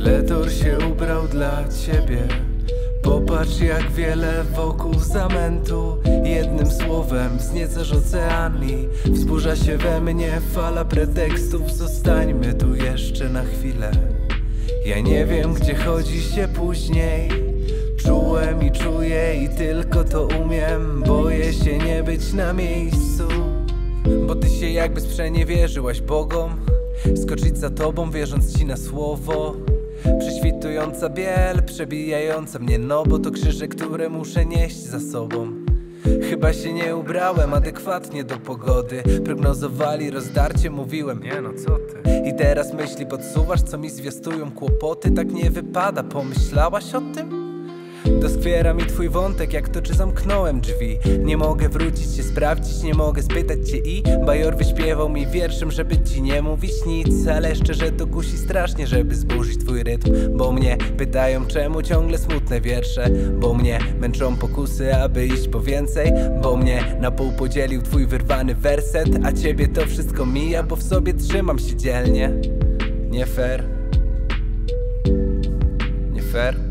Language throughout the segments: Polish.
Szkieletor się ubrał dla ciebie. Popatrz jak wiele wokół zamętu. Jednym słowem wzniecasz ocean Wzburza się we mnie fala pretekstów. Zostańmy tu jeszcze na chwilę. Ja nie wiem gdzie chodzi się później. Czułem i czuję i tylko to umiem. Boję się nie być na miejscu. Bo ty się jakby sprzeniewierzyłaś Bogom. Skoczyć za tobą wierząc ci na słowo Prześwitująca biel, przebijająca mnie No bo to krzyże, które muszę nieść za sobą. Chyba się nie ubrałem adekwatnie do pogody. Prognozowali rozdarcie, mówiłem Nie no co ty? I teraz myśli podsuwasz, co mi zwiastują. Kłopoty Tak nie wypada, pomyślałaś o tym? Doskwiera mi twój wątek, jak to czy zamknąłem drzwi. Nie mogę wrócić się sprawdzić, nie mogę spytać cię i Bajor wyśpiewał mi wierszem, żeby ci nie mówić nic. Ale szczerze to kusi strasznie, żeby zburzyć twój rytm. Bo mnie pytają czemu ciągle smutne wiersze. Bo mnie męczą pokusy, aby iść po więcej. Bo mnie na pół podzielił twój wyrwany werset. A ciebie to wszystko mija, bo w sobie trzymam się dzielnie. Nie fair. Nie fair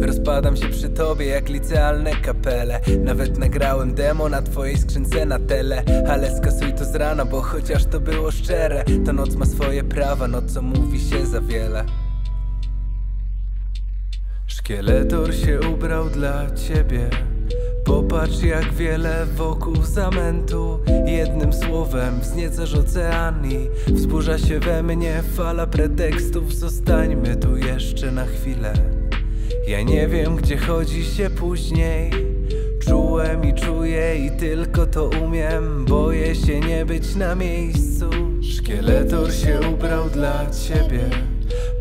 Rozpadam się przy tobie jak licealne kapele. Nawet nagrałem demo na twojej skrzynce na tele. Ale skasuj to z rana, bo chociaż to było szczere To noc ma swoje prawa, nocą mówi się za wiele. Szkieletor się ubrał dla ciebie. Popatrz jak wiele wokół zamętu. Jednym słowem wzniecasz ocean i Wzburza się we mnie fala pretekstów. Zostańmy tu jeszcze na chwilę Ja nie wiem gdzie chodzi się później. Czułem i czuję i tylko to umiem. Boję się nie być na miejscu. Szkieletor się ubrał dla ciebie.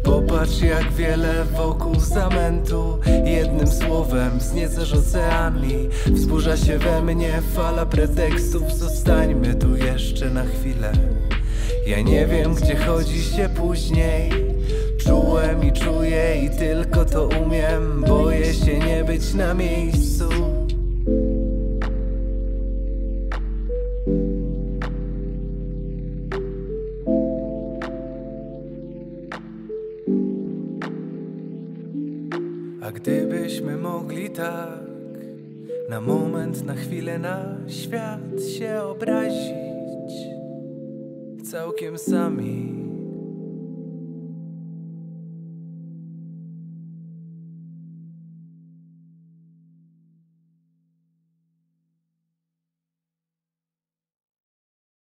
Popatrz jak wiele wokół zamętu. Jednym słowem wzniecasz ocean i Wzburza się we mnie fala pretekstów. Zostańmy tu jeszcze na chwilę. Ja nie wiem gdzie chodzi się później Czułem i czuję i tylko to umiem. Boję się nie być na miejscu. A gdybyśmy mogli tak Na moment, na chwilę na świat się obrazić Całkiem sami